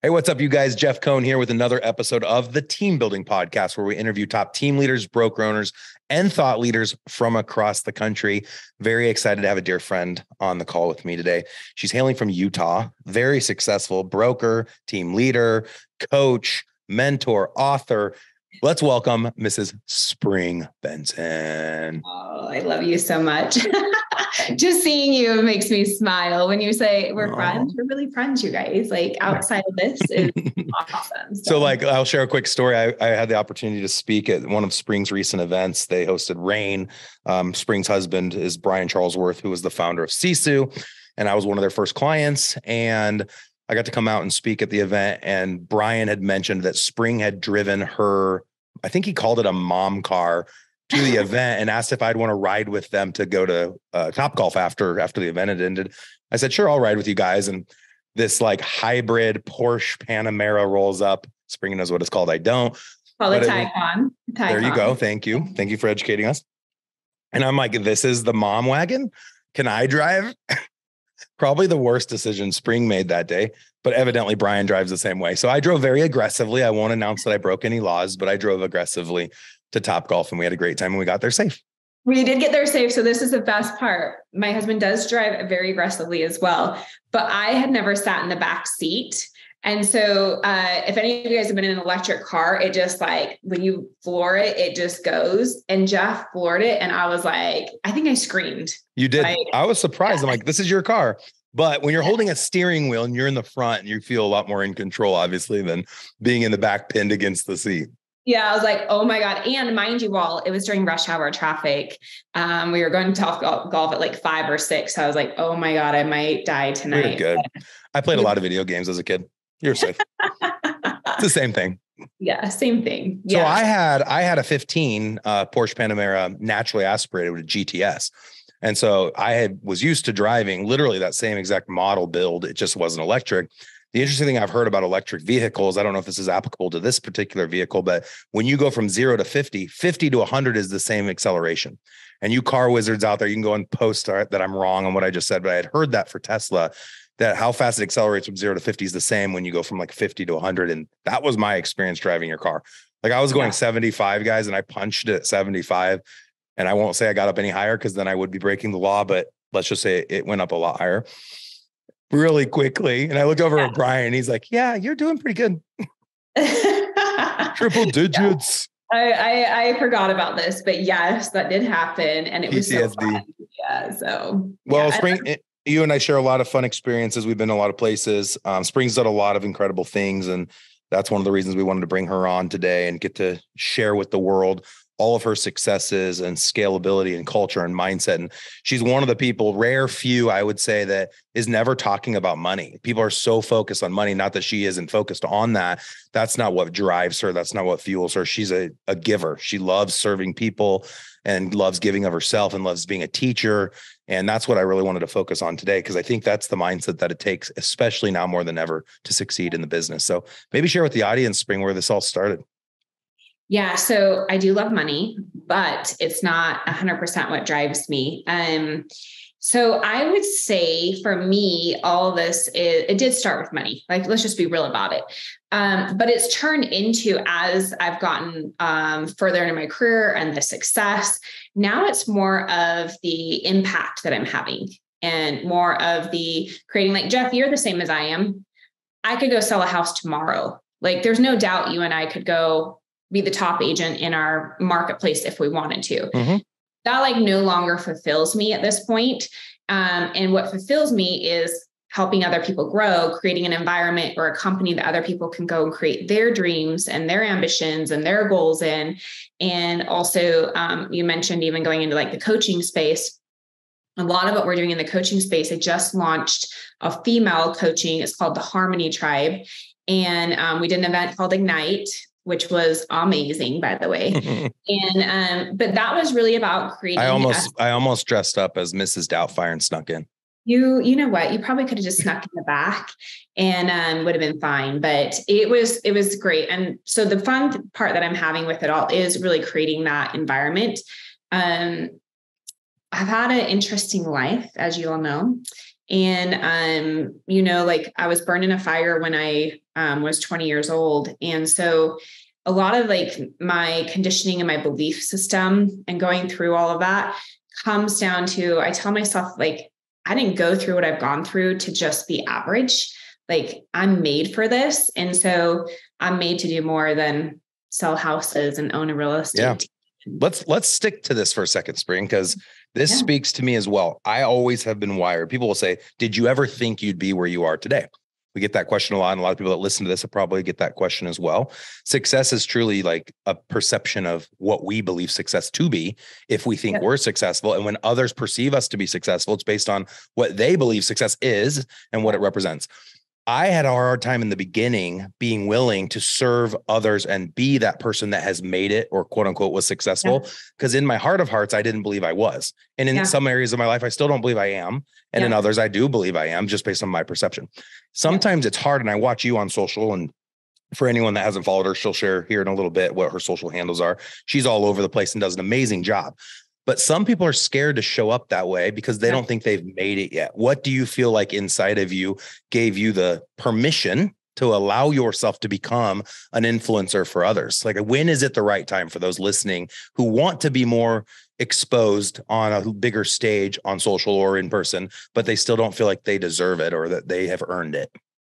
Hey, what's up, you guys? Jeff Cohn here with another episode of the Team Building Podcast, where we interview top team leaders, broker owners, and thought leaders from across the country. Very excited to have a dear friend on the call with me today. She's hailing from Utah, very successful broker, team leader, coach, mentor, author. Let's welcome Mrs. Spring Bengtzen. Oh, I love you so much. just seeing you makes me smile when you say we're friends. We're really friends, you guys. Like outside of this is awesome. So. so. like, I'll share a quick story. I, I, had the opportunity to speak at one of Spring's recent events. They hosted Rain. Um, Spring's husband is Brian Charlesworth, who was the founder of Sisu, and I was one of their first clients. And I got to come out and speak at the event. And Brian had mentioned that Spring had driven her. I think he called it a mom car to the event and asked if I'd want to ride with them to go to uh, Top Golf after after the event had ended. I said, "Sure, I'll ride with you guys." And this like hybrid Porsche Panamera rolls up. Spring knows what it's called. I don't. Call it Taycan. There you go. Thank you. Thank you for educating us. And I'm like, this is the mom wagon. Can I drive? Probably the worst decision Spring made that day, but evidently Brian drives the same way. So I drove very aggressively. I won't announce that I broke any laws, but I drove aggressively to Top Golf and we had a great time and we got there safe. We did get there safe. So this is the best part. My husband does drive very aggressively as well, but I had never sat in the back seat. And so, uh, if any of you guys have been in an electric car, it just like when you floor it, it just goes. And Jeff floored it, and I was like, I think I screamed. You did. Like, I was surprised. Yeah. I'm like, this is your car. But when you're holding a steering wheel and you're in the front, and you feel a lot more in control, obviously, than being in the back pinned against the seat. Yeah, I was like, oh my God. And mind you, all it was during rush hour traffic. Um, we were going to Top Golf at like five or six. So I was like, oh my God, I might die tonight. Good. I played a lot of video games as a kid. You're safe. it's the same thing. Yeah, same thing. Yeah. So I had I had a 15 uh, Porsche Panamera naturally aspirated with a GTS. And so I had was used to driving literally that same exact model build. It just wasn't electric. The interesting thing I've heard about electric vehicles, I don't know if this is applicable to this particular vehicle, but when you go from zero to 50, 50 to 100 is the same acceleration. And you car wizards out there, you can go and post that I'm wrong on what I just said, but I had heard that for Tesla, that how fast it accelerates from zero to 50 is the same when you go from like 50 to 100. And that was my experience driving your car. Like I was going yeah. 75 guys and I punched it at 75. And I won't say I got up any higher because then I would be breaking the law, but let's just say it went up a lot higher really quickly. And I looked over yeah. at Brian. He's like, Yeah, you're doing pretty good. Triple digits. I, I, I forgot about this, but yes, that did happen, and it PTSD. was so fun. Yeah. So well, yeah. spring. You and I share a lot of fun experiences. We've been a lot of places. Um, Spring's done a lot of incredible things, and that's one of the reasons we wanted to bring her on today and get to share with the world all of her successes and scalability and culture and mindset. And she's one of the people, rare few, I would say, that is never talking about money. People are so focused on money, not that she isn't focused on that. That's not what drives her. That's not what fuels her. She's a, a giver. She loves serving people and loves giving of herself and loves being a teacher. And that's what I really wanted to focus on today, because I think that's the mindset that it takes, especially now more than ever, to succeed in the business. So maybe share with the audience, Spring, where this all started. Yeah, so I do love money, but it's not 100% what drives me. Um, so I would say for me, all this is, it did start with money. Like, let's just be real about it. Um, but it's turned into as I've gotten um, further into my career and the success. Now it's more of the impact that I'm having and more of the creating. Like Jeff, you're the same as I am. I could go sell a house tomorrow. Like, there's no doubt you and I could go be the top agent in our marketplace if we wanted to. Mm-hmm. That like no longer fulfills me at this point. Um, and what fulfills me is helping other people grow, creating an environment or a company that other people can go and create their dreams and their ambitions and their goals in. And also, um, you mentioned even going into like the coaching space. A lot of what we're doing in the coaching space, I just launched a female coaching. It's called the Harmony Tribe. And um, we did an event called Ignite which was amazing, by the way. and um, but that was really about creating. I almost I almost dressed up as Mrs. Doubtfire and snuck in. You you know what? You probably could have just snuck in the back and um, would have been fine. But it was it was great. And so the fun part that I'm having with it all is really creating that environment. Um, I've had an interesting life, as you all know. And um, you know, like I was burned in a fire when I um, was 20 years old. And so a lot of like my conditioning and my belief system and going through all of that comes down to I tell myself, like, I didn't go through what I've gone through to just be average. Like, I'm made for this. And so I'm made to do more than sell houses and own a real estate. Yeah. Let's let's stick to this for a second, Spring, because this yeah. speaks to me as well. I always have been wired. People will say, Did you ever think you'd be where you are today? We get that question a lot. And a lot of people that listen to this will probably get that question as well. Success is truly like a perception of what we believe success to be if we think yeah. we're successful. And when others perceive us to be successful, it's based on what they believe success is and what it represents. I had a hard time in the beginning being willing to serve others and be that person that has made it or quote unquote was successful. Because yeah. in my heart of hearts, I didn't believe I was. And in yeah. some areas of my life, I still don't believe I am. And in others, I do believe I am just based on my perception. Sometimes it's hard. And I watch you on social and for anyone that hasn't followed her, she'll share here in a little bit what her social handles are. She's all over the place and does an amazing job. But some people are scared to show up that way because they yeah. don't think they've made it yet. What do you feel like inside of you gave you the permission to allow yourself to become an influencer for others? Like, when is it the right time for those listening who want to be more exposed on a bigger stage on social or in person, but they still don't feel like they deserve it or that they have earned it?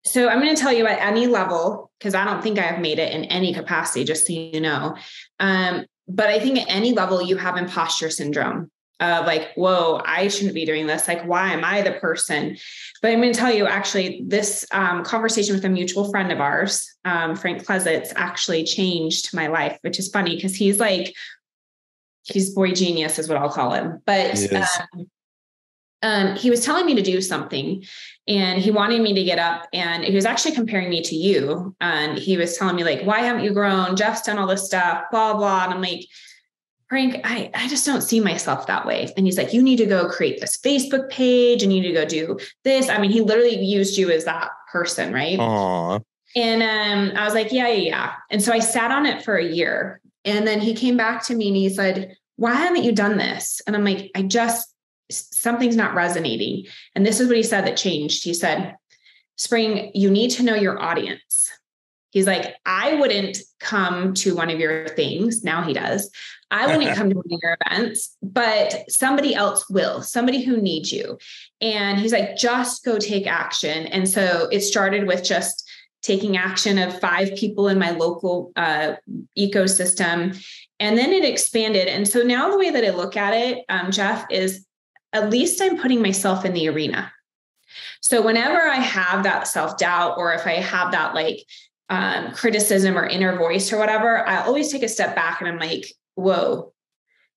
So I'm going to tell you at any level, because I don't think I have made it in any capacity, just so you know. Um, but I think at any level, you have imposter syndrome of like, whoa, I shouldn't be doing this. Like, why am I the person? But I'm going to tell you actually, this um, conversation with a mutual friend of ours, um, Frank Klesitz, actually changed my life, which is funny because he's like, he's boy genius, is what I'll call him. But um, um, he was telling me to do something and he wanted me to get up and he was actually comparing me to you. And he was telling me like why haven't you grown? Jeff's done all this stuff blah blah. And i'm like frank i, I just don't see myself that way. And he's like you need to go create this facebook page and you need to go do this. I mean he literally used you as that person right? Aww. and um, i was like yeah yeah yeah. And so i sat on it for a year and then he came back to me and he said why haven't you done this and i'm like i just something's not resonating. And this is what he said that changed. He said, Spring, you need to know your audience. He's like, I wouldn't come to one of your things. Now he does. I wouldn't come to one of your events, but somebody else will, somebody who needs you. And he's like, just go take action. And so it started with just taking action of five people in my local uh, ecosystem. And then it expanded. And so now the way that I look at it, um, Jeff, is at least I'm putting myself in the arena. So whenever I have that self doubt, or if I have that like um, criticism or inner voice or whatever, I always take a step back and I'm like, whoa,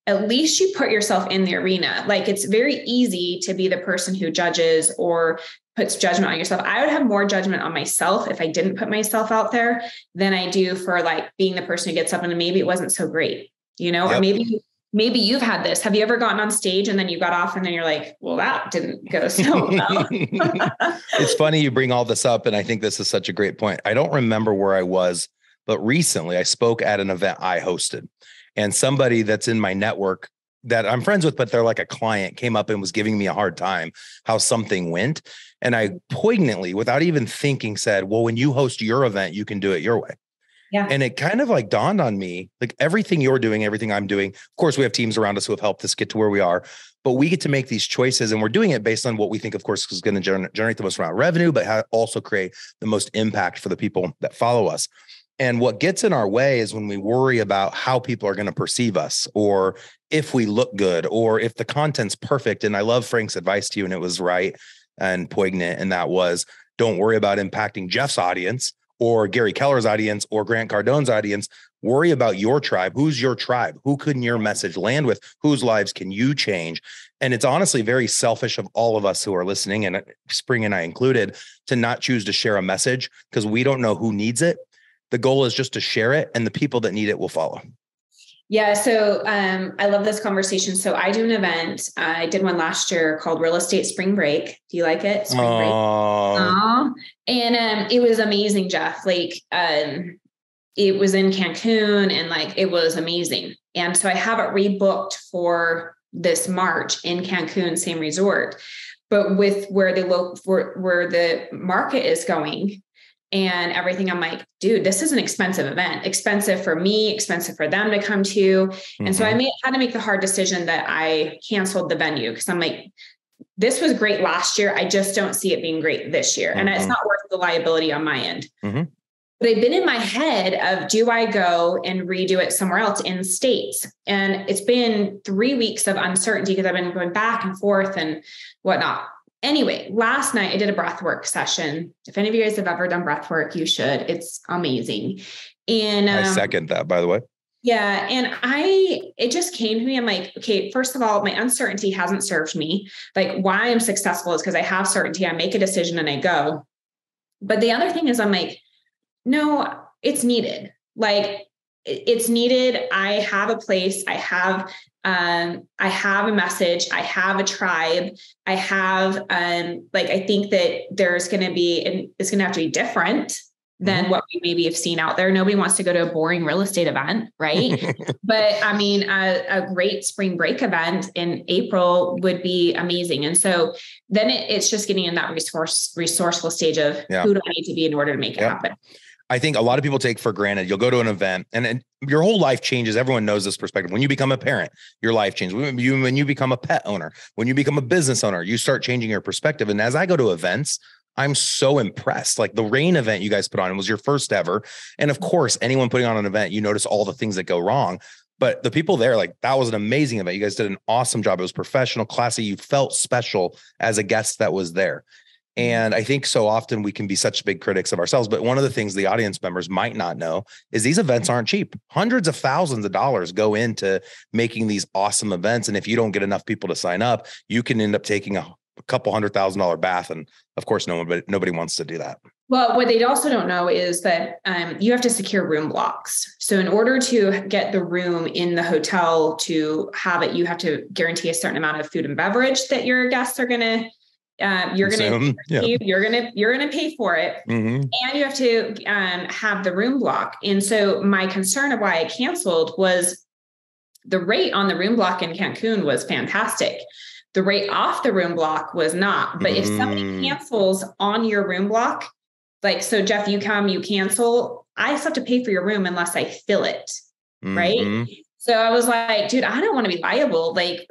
at least you put yourself in the arena. Like it's very easy to be the person who judges or puts judgment on yourself. I would have more judgment on myself if I didn't put myself out there than I do for like being the person who gets up and maybe it wasn't so great, you know, yep. or maybe maybe you've had this. Have you ever gotten on stage and then you got off and then you're like, well, that didn't go so well? it's funny you bring all this up. And I think this is such a great point. I don't remember where I was, but recently I spoke at an event I hosted and somebody that's in my network that I'm friends with, but they're like a client came up and was giving me a hard time how something went. And I mm-hmm. poignantly, without even thinking, said, Well, when you host your event, you can do it your way. Yeah. And it kind of like dawned on me like everything you're doing, everything I'm doing. Of course, we have teams around us who have helped us get to where we are, but we get to make these choices and we're doing it based on what we think, of course, is going to gener- generate the most amount of revenue, but also create the most impact for the people that follow us. And what gets in our way is when we worry about how people are going to perceive us or if we look good or if the content's perfect. And I love Frank's advice to you, and it was right and poignant. And that was don't worry about impacting Jeff's audience or Gary Keller's audience or Grant Cardone's audience. Worry about your tribe. Who's your tribe? Who can your message land with? Whose lives can you change? And it's honestly very selfish of all of us who are listening, and uh, Spring and I included, to not choose to share a message because we don't know who needs it. The goal is just to share it, and the people that need it will follow. Yeah, so um, I love this conversation. So I do an event. I did one last year called Real Estate Spring Break. Do you like it? Spring Break. Aww. And um, it was amazing, Jeff. Like um, it was in Cancun, and like it was amazing. And so I have it rebooked for this March in Cancun, same resort. But with where the local where, where the market is going, and everything. I'm like, dude, this is an expensive event, expensive for me, expensive for them to come to. Mm-hmm. And so I mm-hmm. made, had to make the hard decision that I canceled the venue because I'm like, this was great last year. I just don't see it being great this year. Mm-hmm. And it's mm-hmm. not worth the liability on my end. Mm-hmm. But I've been in my head of do I go and redo it somewhere else in states? And it's been three weeks of uncertainty because I've been going back and forth and whatnot. Anyway, last night I did a breath work session. If any of you guys have ever done breath work, you should. It's amazing. And um, I second that, by the way. Yeah. And I, it just came to me. I'm like, okay, first of all, my uncertainty hasn't served me. Like, why I'm successful is because I have certainty. I make a decision and I go. But the other thing is, I'm like, no, it's needed. Like, it's needed. I have a place. I have um, I have a message, I have a tribe, I have um, like I think that there's going to be and it's going to have to be different than mm-hmm. what we maybe have seen out there. Nobody wants to go to a boring real estate event, right? but I mean, a, a, great spring break event in April would be amazing. And so then it, it's just getting in that resource resourceful stage of yeah. who do I need to be in order to make it yeah. happen. I think a lot of people take for granted. You'll go to an event and, and your whole life changes. Everyone knows this perspective. When you become a parent, your life changes. When you, when you become a pet owner, when you become a business owner, you start changing your perspective. And as I go to events, I'm so impressed. Like the rain event you guys put on was your first ever. And of course, anyone putting on an event, you notice all the things that go wrong. But the people there, like that was an amazing event. You guys did an awesome job. It was professional, classy. You felt special as a guest that was there. And I think so often we can be such big critics of ourselves. But one of the things the audience members might not know is these events aren't cheap. Hundreds of thousands of dollars go into making these awesome events. And if you don't get enough people to sign up, you can end up taking a, a couple hundred thousand dollar bath. And of course, no one, but nobody wants to do that. Well, what they also don't know is that um, you have to secure room blocks. So, in order to get the room in the hotel to have it, you have to guarantee a certain amount of food and beverage that your guests are going to um, you're going to yeah. you're going to you're going to pay for it mm-hmm. and you have to um, have the room block and so my concern of why i canceled was the rate on the room block in cancun was fantastic the rate off the room block was not but mm. if somebody mm. cancels on your room block like so jeff you come you cancel i still have to pay for your room unless i fill it mm-hmm. right so I was like, dude, I don't want to be liable. Like,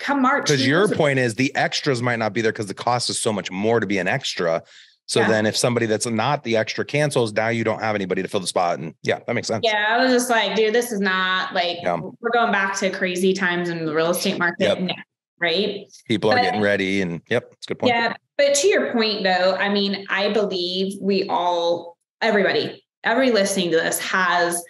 come March. Because your point is the extras might not be there because the cost is so much more to be an extra. So yeah. then if somebody that's not the extra cancels, now you don't have anybody to fill the spot. And yeah, that makes sense. Yeah. I was just like, dude, this is not like yeah. we're going back to crazy times in the real estate market. Yep. Now, right. People but, are getting ready and yep, it's good point. Yeah. But to your point though, I mean, I believe we all, everybody, every listening to this has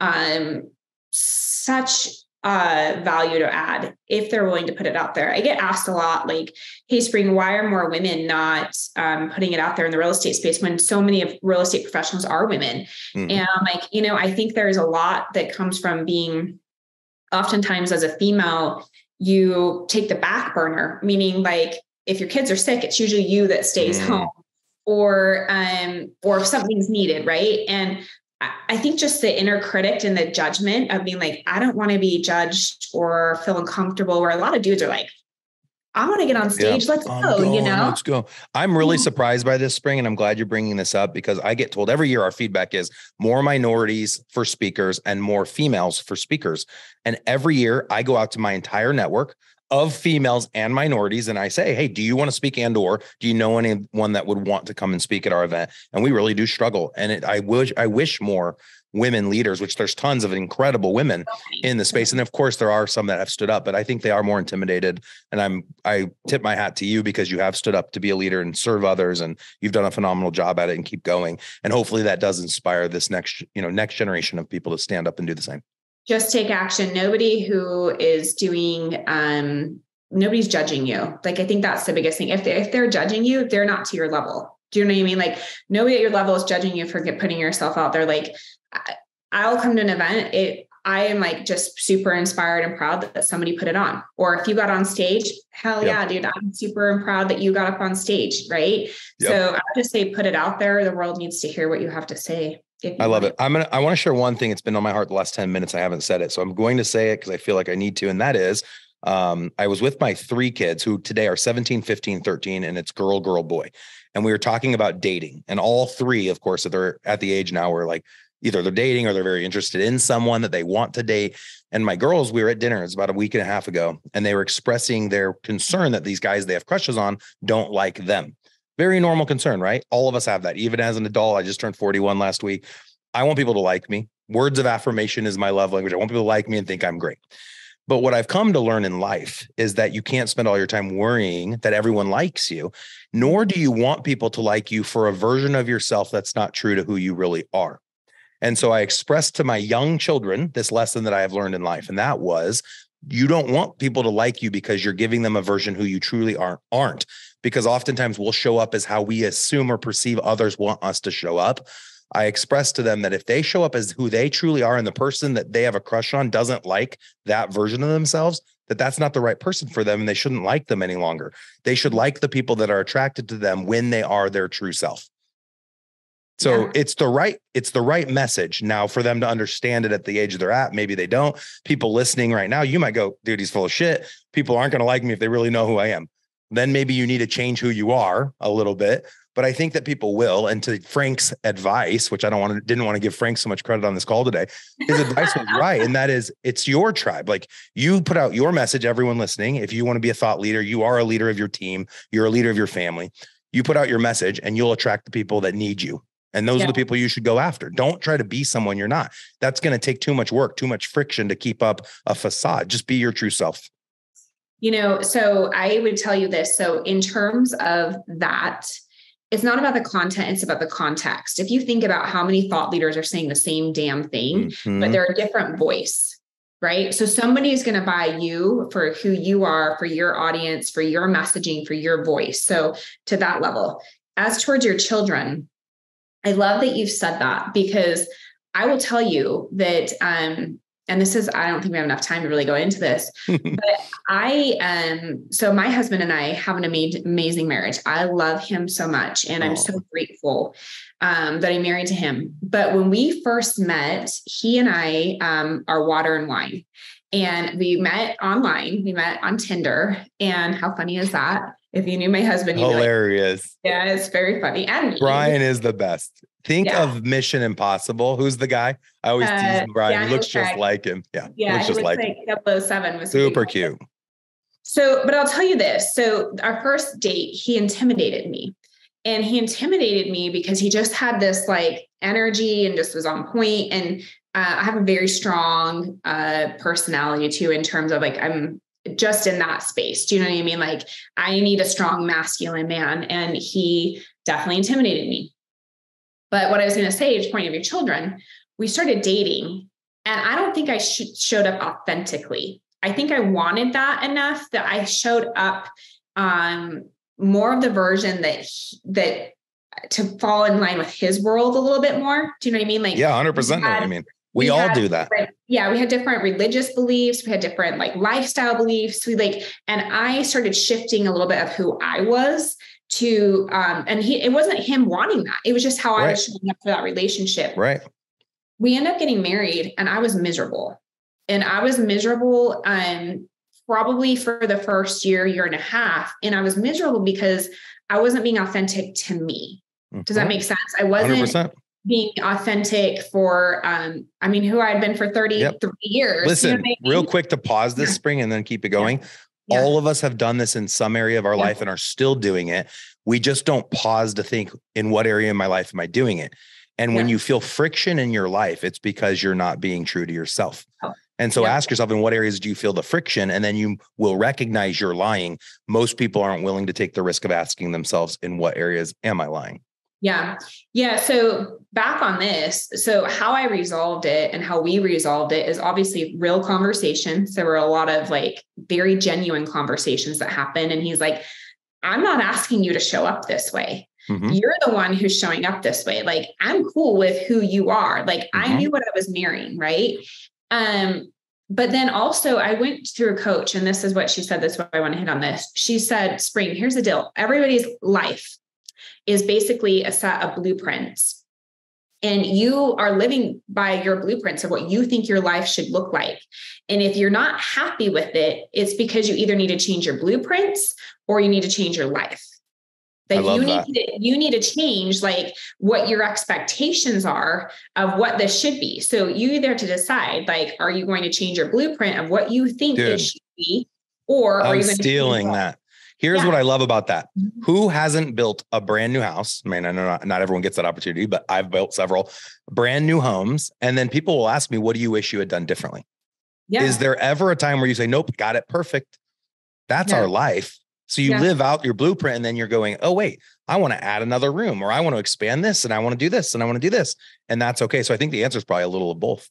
um such uh value to add if they're willing to put it out there. I get asked a lot like, hey Spring, why are more women not um, putting it out there in the real estate space when so many of real estate professionals are women? Mm-hmm. And I'm like, you know, I think there's a lot that comes from being oftentimes as a female, you take the back burner, meaning like if your kids are sick, it's usually you that stays mm-hmm. home or um or if something's needed, right? And I think just the inner critic and the judgment of being like, I don't want to be judged or feel uncomfortable, where a lot of dudes are like, I want to get on stage. Yeah, let's I'm go, going, you know? Let's go. I'm really surprised by this spring, and I'm glad you're bringing this up because I get told every year our feedback is more minorities for speakers and more females for speakers. And every year I go out to my entire network of females and minorities and I say, "Hey, do you want to speak and or do you know anyone that would want to come and speak at our event?" And we really do struggle. And it, I wish I wish more women leaders, which there's tons of incredible women in the space and of course there are some that have stood up, but I think they are more intimidated and I'm I tip my hat to you because you have stood up to be a leader and serve others and you've done a phenomenal job at it and keep going. And hopefully that does inspire this next, you know, next generation of people to stand up and do the same just take action. Nobody who is doing um nobody's judging you. Like I think that's the biggest thing. If they if they're judging you, they're not to your level. Do you know what I mean? Like nobody at your level is judging you for putting yourself out there. Like I'll come to an event. It I am like just super inspired and proud that, somebody put it on. Or if you got on stage, hell yep. yeah, dude, I'm super proud that you got up on stage, right? Yep. So I just say put it out there. The world needs to hear what you have to say. I love it. I'm gonna. I want to share one thing. It's been on my heart the last ten minutes. I haven't said it, so I'm going to say it because I feel like I need to. And that is, um, I was with my three kids who today are 17, 15, 13, and it's girl, girl, boy. and we were talking about dating. And all three, of course, that they're at the age now where like either they're dating or they're very interested in someone that they want to date. And my girls, we were at dinner, it's about a week and a half ago, and they were expressing their concern that these guys they have crushes on don't like them. Very normal concern, right? All of us have that. Even as an adult, I just turned 41 last week. I want people to like me. Words of affirmation is my love language. I want people to like me and think I'm great. But what I've come to learn in life is that you can't spend all your time worrying that everyone likes you, nor do you want people to like you for a version of yourself that's not true to who you really are. And so I expressed to my young children this lesson that I have learned in life. And that was you don't want people to like you because you're giving them a version who you truly aren't aren't because oftentimes we'll show up as how we assume or perceive others want us to show up I express to them that if they show up as who they truly are and the person that they have a crush on doesn't like that version of themselves, that that's not the right person for them and they shouldn't like them any longer. They should like the people that are attracted to them when they are their true self. So yeah. it's the right it's the right message now for them to understand it at the age they're at. Maybe they don't. People listening right now, you might go, dude, he's full of shit. People aren't going to like me if they really know who I am. Then maybe you need to change who you are a little bit but I think that people will. And to Frank's advice, which I don't want to didn't want to give Frank so much credit on this call today, his advice was right. And that is it's your tribe. Like you put out your message, everyone listening. If you want to be a thought leader, you are a leader of your team, you're a leader of your family. You put out your message and you'll attract the people that need you. And those yeah. are the people you should go after. Don't try to be someone you're not. That's going to take too much work, too much friction to keep up a facade. Just be your true self. You know, so I would tell you this. So, in terms of that, it's not about the content, it's about the context. If you think about how many thought leaders are saying the same damn thing, mm-hmm. but they're a different voice, right? So somebody is going to buy you for who you are, for your audience, for your messaging, for your voice. So to that level. As towards your children, I love that you've said that because I will tell you that um, and this is i don't think we have enough time to really go into this but i um so my husband and i have an amazing amazing marriage i love him so much and oh. i'm so grateful um, that i'm married to him but when we first met he and i um, are water and wine and we met online we met on tinder and how funny is that if you knew my husband, you'd hilarious. Like, yeah, it's very funny. And Brian is the best. Think yeah. of Mission Impossible. Who's the guy? I always uh, tease Brian. Yeah, he looks just like him. Yeah, yeah, looks just like, like him. 007 was super cute. So, but I'll tell you this. So, our first date, he intimidated me. And he intimidated me because he just had this like energy and just was on point. And uh, I have a very strong uh, personality too, in terms of like, I'm just in that space. Do you know what I mean? Like, I need a strong masculine man. And he definitely intimidated me. But what I was going to say, to point of your children, we started dating, and I don't think I sh- showed up authentically. I think I wanted that enough that I showed up um, more of the version that he, that to fall in line with his world a little bit more. Do you know what I mean? Like, yeah, hundred percent. I mean, we, we all do that. Yeah, we had different religious beliefs. We had different like lifestyle beliefs. We like, and I started shifting a little bit of who I was to um and he it wasn't him wanting that it was just how right. i was showing up for that relationship right we end up getting married and i was miserable and i was miserable um probably for the first year year and a half and i was miserable because i wasn't being authentic to me mm-hmm. does that mm-hmm. make sense i wasn't 100%. being authentic for um i mean who i had been for 33 yep. years listen you know I mean? real quick to pause this spring and then keep it going yeah. Yeah. All of us have done this in some area of our yeah. life and are still doing it. We just don't pause to think, in what area of my life am I doing it? And yeah. when you feel friction in your life, it's because you're not being true to yourself. Oh. And so ask yourself, in what areas do you feel the friction? And then you will recognize you're lying. Most people aren't willing to take the risk of asking themselves, in what areas am I lying? Yeah. Yeah. So back on this, so how I resolved it and how we resolved it is obviously real conversations. There were a lot of like very genuine conversations that happened. And he's like, I'm not asking you to show up this way. Mm-hmm. You're the one who's showing up this way. Like, I'm cool with who you are. Like, mm-hmm. I knew what I was marrying, right? Um, but then also I went through a coach, and this is what she said. That's why I want to hit on this. She said, Spring, here's the deal. Everybody's life is basically a set of blueprints. And you are living by your blueprints of what you think your life should look like. And if you're not happy with it, it's because you either need to change your blueprints or you need to change your life. Like you need to, you need to change like what your expectations are of what this should be. So you either to decide like, are you going to change your blueprint of what you think Dude, it should be, or I'm are you stealing that? Here's yeah. what I love about that. Mm-hmm. Who hasn't built a brand new house? I mean, I know not, not everyone gets that opportunity, but I've built several brand new homes. And then people will ask me, what do you wish you had done differently? Yeah. Is there ever a time where you say, nope, got it perfect? That's yeah. our life. So you yeah. live out your blueprint and then you're going, oh, wait, I want to add another room or I want to expand this and I want to do this and I want to do this. And that's okay. So I think the answer is probably a little of both.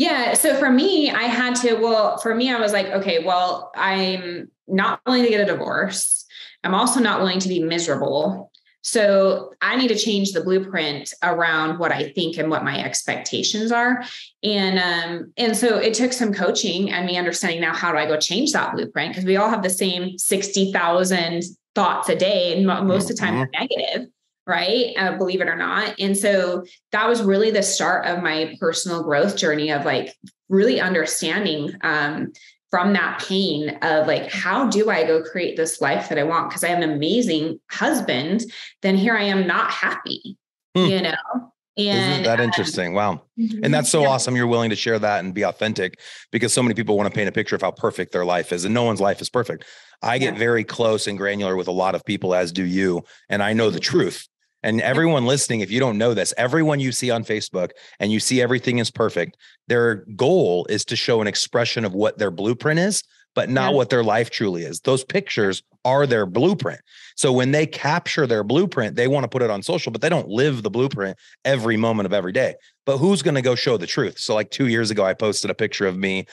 Yeah. So for me, I had to, well, for me, I was like, okay, well, I'm not willing to get a divorce. I'm also not willing to be miserable. So I need to change the blueprint around what I think and what my expectations are. And um, and so it took some coaching and me understanding now how do I go change that blueprint? Because we all have the same 60,000 thoughts a day, and most of the time mm-hmm. negative right? Uh, believe it or not. And so that was really the start of my personal growth journey of like really understanding um, from that pain of like, how do I go create this life that I want? Because I have an amazing husband, then here I am not happy, hmm. you know? And Isn't that um, interesting? Wow. Mm-hmm. And that's so yeah. awesome. You're willing to share that and be authentic because so many people want to paint a picture of how perfect their life is, and no one's life is perfect. I get very close and granular with a lot of people, as do you. And I know the truth. And everyone listening, if you don't know this, everyone you see on Facebook and you see everything is perfect, their goal is to show an expression of what their blueprint is, but not yeah. what their life truly is. Those pictures are their blueprint. So when they capture their blueprint, they want to put it on social, but they don't live the blueprint every moment of every day. But who's going to go show the truth? So, like two years ago, I posted a picture of me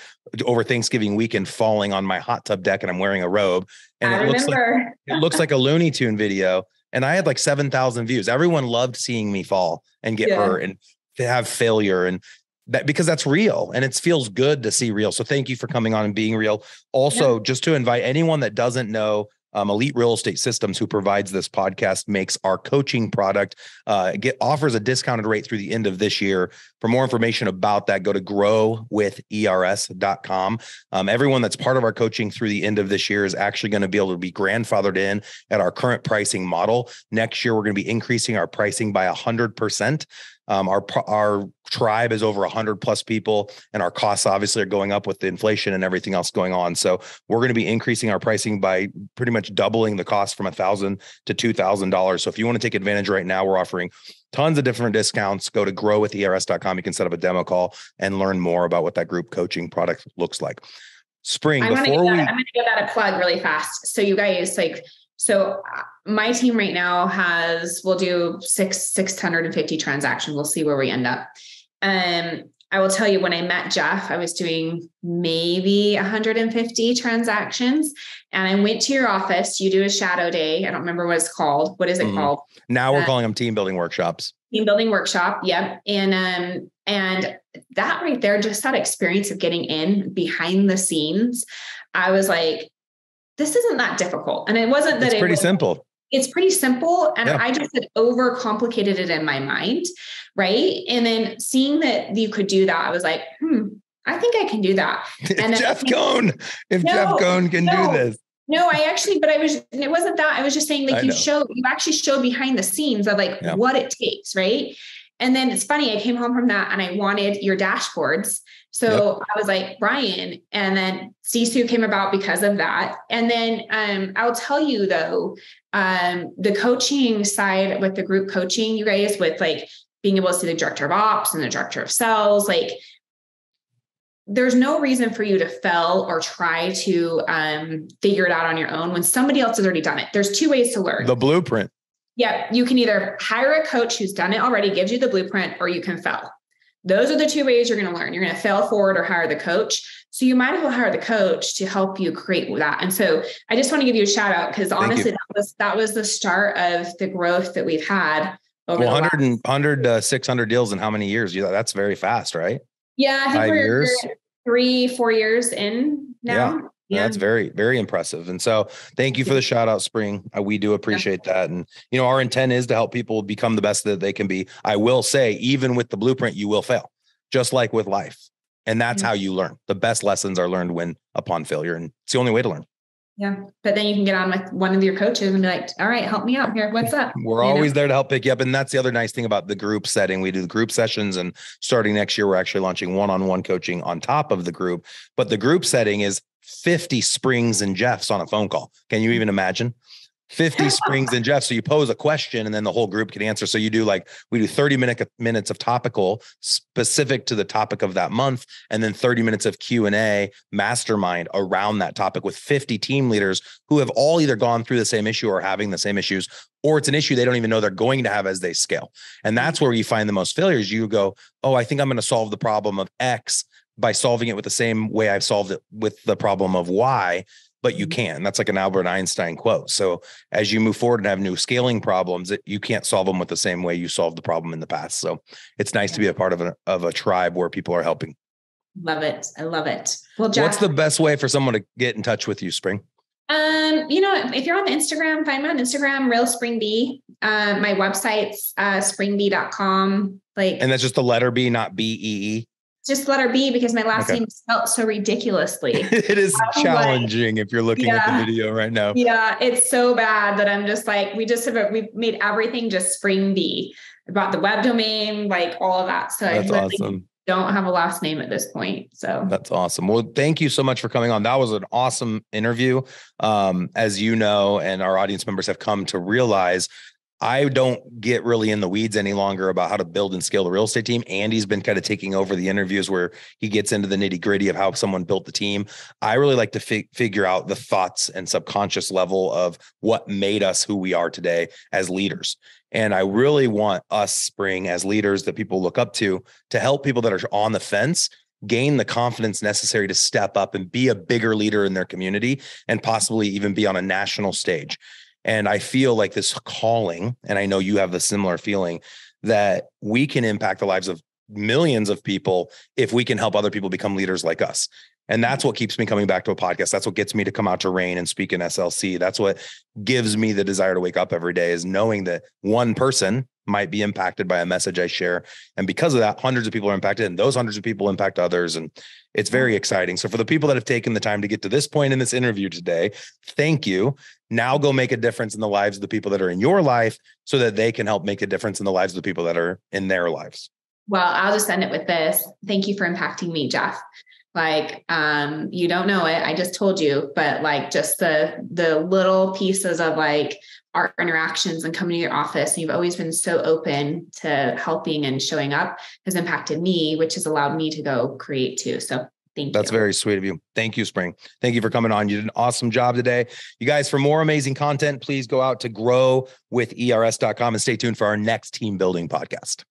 over Thanksgiving weekend falling on my hot tub deck and I'm wearing a robe. And I it looks like it looks like a Looney Tune video and I had like 7,000 views. Everyone loved seeing me fall and get yeah. hurt and have failure and that because that's real and it feels good to see real. So thank you for coming on and being real. Also, yeah. just to invite anyone that doesn't know um, Elite Real Estate Systems, who provides this podcast, makes our coaching product. Uh, get offers a discounted rate through the end of this year. For more information about that, go to growwithers.com. Um, everyone that's part of our coaching through the end of this year is actually going to be able to be grandfathered in at our current pricing model. Next year, we're going to be increasing our pricing by 100%. Um, our our tribe is over 100 plus people, and our costs obviously are going up with the inflation and everything else going on. So we're going to be increasing our pricing by pretty much doubling the cost from a thousand to two thousand dollars. So if you want to take advantage right now, we're offering tons of different discounts. Go to growwithers.com. You can set up a demo call and learn more about what that group coaching product looks like. Spring. I before we, I'm going to give that a plug really fast. So you guys like so uh, my team right now has we'll do six 650 transactions. We'll see where we end up. Um, I will tell you when I met Jeff, I was doing maybe 150 transactions. And I went to your office. You do a shadow day. I don't remember what it's called. What is it mm-hmm. called? Now we're uh, calling them team building workshops. Team building workshop. Yep. And um, and that right there, just that experience of getting in behind the scenes, I was like, this isn't that difficult. And it wasn't that it's it pretty was, simple. It's pretty simple. And yeah. I just had overcomplicated it in my mind. Right. And then seeing that you could do that, I was like, hmm, I think I can do that. And if Jeff Cohn, if no, Jeff Cohn can no, do this. No, I actually, but I was, it wasn't that. I was just saying, like, I you know. show, you actually show behind the scenes of like yeah. what it takes. Right. And then it's funny, I came home from that and I wanted your dashboards. So yep. I was like, Brian, and then Sisu came about because of that. And then um, I'll tell you though, um, the coaching side with the group coaching, you guys, with like being able to see the director of ops and the director of sales, like there's no reason for you to fail or try to um, figure it out on your own when somebody else has already done it. There's two ways to learn. The blueprint. Yeah, you can either hire a coach who's done it already, gives you the blueprint, or you can fail. Those are the two ways you're going to learn. You're going to fail forward or hire the coach. So you might as well hire the coach to help you create that. And so I just want to give you a shout out because honestly, that was that was the start of the growth that we've had over well, 100 and 100 uh, 600 deals in how many years? You that's very fast, right? Yeah, I think Five we're years. three, four years in now. Yeah. Yeah. That's very, very impressive. And so thank you for the shout out, Spring. We do appreciate yeah. that. And, you know, our intent is to help people become the best that they can be. I will say, even with the blueprint, you will fail, just like with life. And that's mm-hmm. how you learn. The best lessons are learned when upon failure. And it's the only way to learn. Yeah. But then you can get on with one of your coaches and be like, all right, help me out here. What's up? We're you always know? there to help pick you up. And that's the other nice thing about the group setting. We do the group sessions and starting next year, we're actually launching one-on-one coaching on top of the group. But the group setting is 50 springs and Jeffs on a phone call. Can you hmm. even imagine? 50 springs and Jeff. So you pose a question and then the whole group can answer. So you do like we do 30 minute minutes of topical specific to the topic of that month and then 30 minutes of Q&A mastermind around that topic with 50 team leaders who have all either gone through the same issue or having the same issues or it's an issue they don't even know they're going to have as they scale. And mm-hmm. that's where you find the most failures. You go, "Oh, I think I'm going to solve the problem of X by solving it with the same way I've solved it with the problem of Y." but you mm-hmm. can. That's like an Albert Einstein quote. So as you move forward and have new scaling problems, you can't solve them with the same way you solved the problem in the past. So it's nice to be a part of a of a tribe where people are helping. Love it. I love it. Well, Jack, what's the best way for someone to get in touch with you, Spring? Um, you know, if you're on Instagram, find me on Instagram, real spring bee. Uh, my website's uh, springbee.com. Like, and that's just the letter B, not B E E just letter B because my last okay. name spelled so ridiculously. it is challenging like, if you're looking yeah, at the video right now. Yeah, it's so bad that I'm just like, we just have, we've made everything just spring B. about the web domain, like all of that. So that's I awesome. Don't have a last name at this point. So that's awesome. Well, thank you so much for coming on. That was an awesome interview. Um, as you know, and our audience members have come to realize I don't get really in the weeds any longer about how to build and scale the real estate team. Andy's been kind of taking over the interviews where he gets into the nitty gritty of how someone built the team. I really like to fi- figure out the thoughts and subconscious level of what made us who we are today as leaders. And I really want us, Spring, as leaders that people look up to, to help people that are on the fence gain the confidence necessary to step up and be a bigger leader in their community and possibly even be on a national stage. And I feel like this calling, and I know you have the similar feeling that we can impact the lives of millions of people if we can help other people become leaders like us. And that's what keeps me coming back to a podcast. That's what gets me to come out to rain and speak in SLC. That's what gives me the desire to wake up every day is knowing that one person might be impacted by a message I share. And because of that, hundreds of people are impacted and those hundreds of people impact others. And it's very exciting. So for the people that have taken the time to get to this point in this interview today, thank you. Now go make a difference in the lives of the people that are in your life so that they can help make a difference in the lives of the people that are in their lives. Well, I'll just end it with this. Thank you for impacting me, Jeff like um you don't know it i just told you but like just the the little pieces of like our interactions and coming to your office and you've always been so open to helping and showing up has impacted me which has allowed me to go create too so Thank you. That's you. very sweet of you. Thank you, Spring. Thank you for coming on. You did an awesome job today. You guys, for more amazing content, please go out to growwithers.com and stay tuned for our next team building podcast.